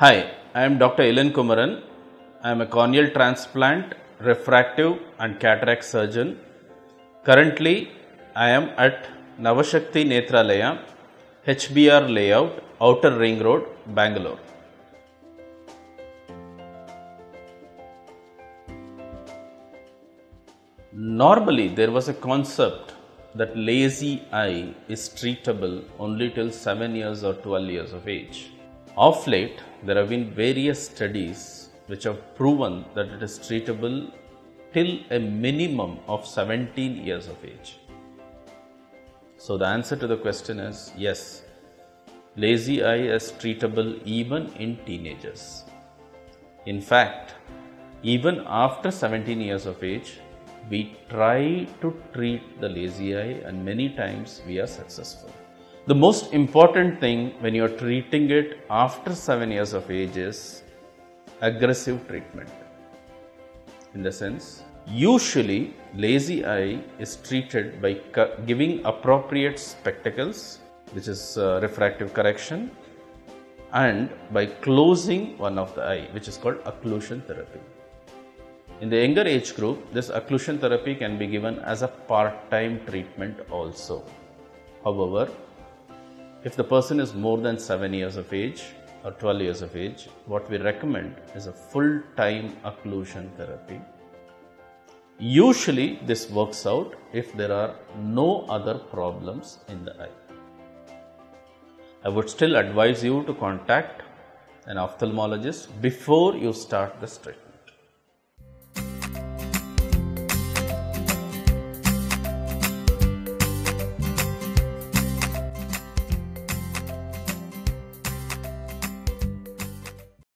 Hi, I am Dr. Elankumaran. I am a corneal transplant, refractive, and cataract surgeon. Currently, I am at Navashakti Netralaya, HBR layout, Outer Ring Road, Bangalore. Normally, there was a concept that lazy eye is treatable only till 7 years or 12 years of age. Of late, there have been various studies which have proven that it is treatable till a minimum of 17 years of age. So, the answer to the question is yes, lazy eye is treatable even in teenagers. In fact, even after 17 years of age, we try to treat the lazy eye and many times we are successful. The most important thing when you are treating it after 7 years of age is aggressive treatment. In the sense, usually lazy eye is treated by giving appropriate spectacles, which is uh, refractive correction, and by closing one of the eye, which is called occlusion therapy. In the younger age group, this occlusion therapy can be given as a part-time treatment also. However, if the person is more than 7 years of age or 12 years of age, what we recommend is a full-time occlusion therapy. Usually this works out if there are no other problems in the eye. I would still advise you to contact an ophthalmologist before you start the treatment.